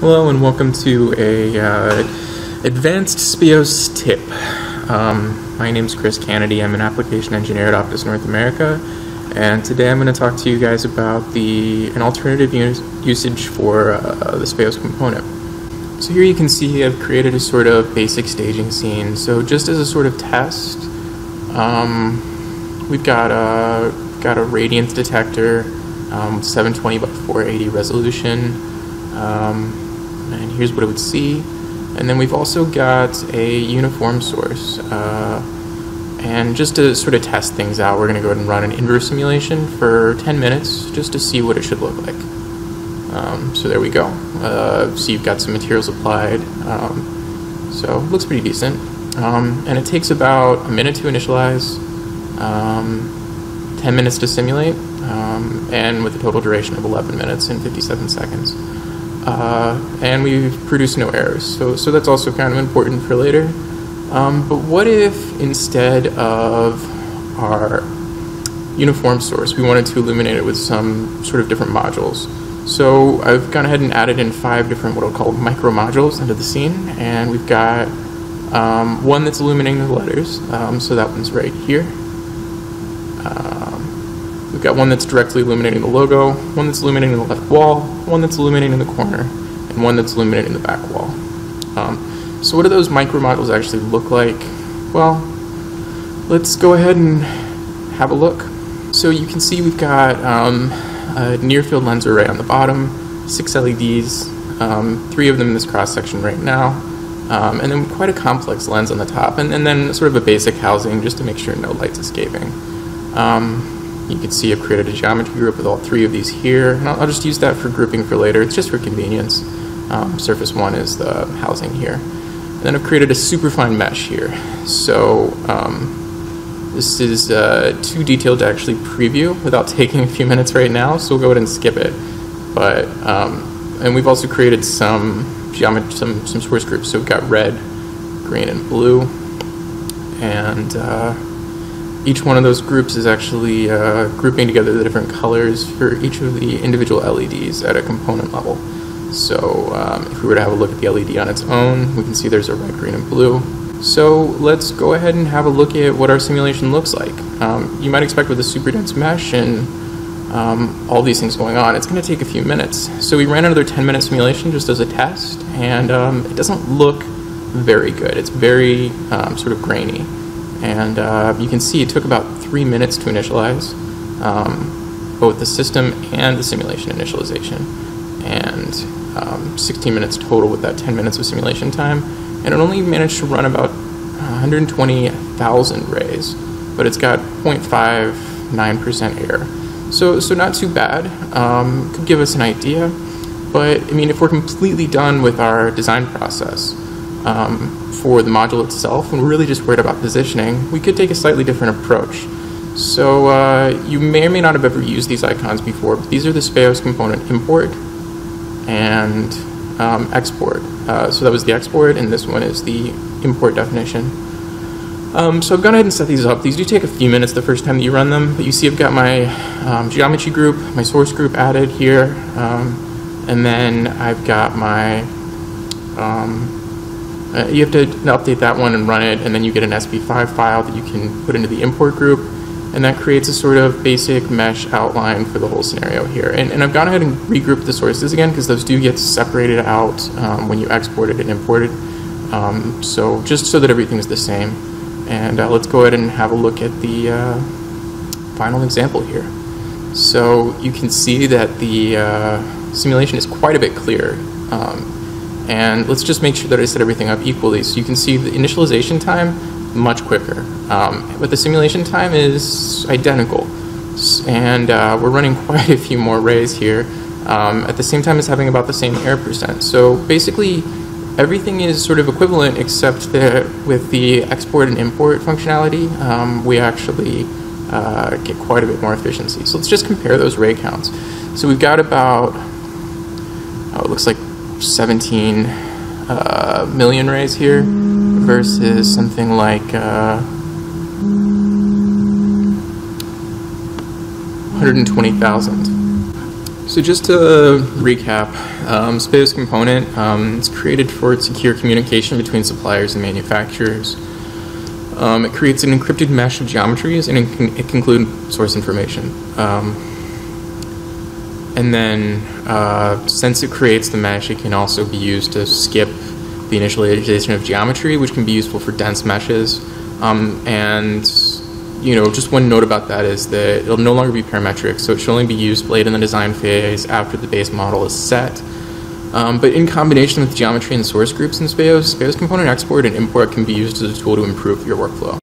Hello and welcome to a uh, advanced Speos tip. Um, my name is Chris Kennedy. I'm an application engineer at Optis North America, and today I'm going to talk to you guys about the an alternative us- usage for uh, the Speos component. So here you can see I've created a sort of basic staging scene. So just as a sort of test, um, we've got a got a radiance detector, um, 720 by 480 resolution, um, and here's what it would see. And then we've also got a uniform source. Uh, and just to sort of test things out, we're going to go ahead and run an inverse simulation for 10 minutes just to see what it should look like. Um, so there we go. Uh, so you've got some materials applied. Um, so looks pretty decent. Um, and it takes about a minute to initialize, um, 10 minutes to simulate, um, and with a total duration of 11 minutes and 57 seconds. Uh, and we've produced no errors. So, so that's also kind of important for later. Um, but what if instead of our uniform source, we wanted to illuminate it with some sort of different modules? So I've gone ahead and added in five different what I'll call micro modules into the scene, and we've got um, one that's illuminating the letters. Um, so that one's right here. Um, we've got one that's directly illuminating the logo, one that's illuminating the left wall, one that's illuminating the corner, and one that's illuminating the back wall. Um, so what do those micro modules actually look like? Well, let's go ahead and have a look. So you can see we've got um, a near field lens array on the bottom, six LEDs, um, three of them in this cross section right now, um, and then quite a complex lens on the top, and, and, then sort of a basic housing just to make sure no light's escaping. Um, you can see I've created a geometry group with all three of these here, and I'll, I'll just use that for grouping for later. It's just for convenience. Um, surface one is the housing here. And then I've created a superfine mesh here. So um, this is uh, too detailed to actually preview without taking a few minutes right now, so we'll go ahead and skip it. But um, and we've also created some geometry, some some source groups. So we've got red, green, and blue, and uh, each one of those groups is actually uh, grouping together the different colors for each of the individual LEDs at a component level. So um, if we were to have a look at the LED on its own, we can see there's a red, green, and blue. So let's go ahead and have a look at what our simulation looks like. Um, you might expect with a super dense mesh and um, all these things going on, it's going to take a few minutes. So we ran another 10 minute simulation just as a test, and um, it doesn't look very good. It's very um, sort of grainy. And uh, you can see it took about three minutes to initialize um, both the system and the simulation initialization. And um, 16 minutes total with that 10 minutes of simulation time, and it only managed to run about 120,000 rays, but it's got 0.59% error. So, so not too bad. Um, could give us an idea, but I mean, if we're completely done with our design process um, for the module itself, and we're really just worried about positioning, we could take a slightly different approach. So uh, you may or may not have ever used these icons before, but these are the Speos component import and um, export. Uh, so that was the export, and this one is the import definition. Um, so I've gone ahead and set these up. These do take a few minutes the first time that you run them, but you see I've got my um, geometry group, my source group added here, um, and then I've got my, um, uh, you have to update that one and run it, and then you get an SP5 file that you can put into the import group, and that creates a sort of basic mesh outline for the whole scenario here. And, and I've gone ahead and regrouped the sources again because those do get separated out um, when you export it and import it. Um, so just so that everything's the same. And uh, let's go ahead and have a look at the uh, final example here. So you can see that the uh, simulation is quite a bit clearer. Um, and let's just make sure that I set everything up equally. So you can see the initialization time much quicker. Um, but the simulation time is identical. And uh, we're running quite a few more rays here um, at the same time as having about the same error percent. So basically, everything is sort of equivalent except that with the export and import functionality, um, we actually uh, get quite a bit more efficiency. So let's just compare those ray counts. So we've got about, oh, it looks like 17 uh, million rays here versus something like uh, 120,000. So just to recap, um, Speos component um, created for secure communication between suppliers and manufacturers. Um, it creates an encrypted mesh of geometries and it can, it can include source information. Um, and then, uh, since it creates the mesh, it can also be used to skip the initialization of geometry, which can be useful for dense meshes. Um, and you know, just one note about that is that it'll no longer be parametric, so it should only be used late in the design phase after the base model is set. Um, but in combination with geometry and source groups in Speos, Speos component export and import can be used as a tool to improve your workflow.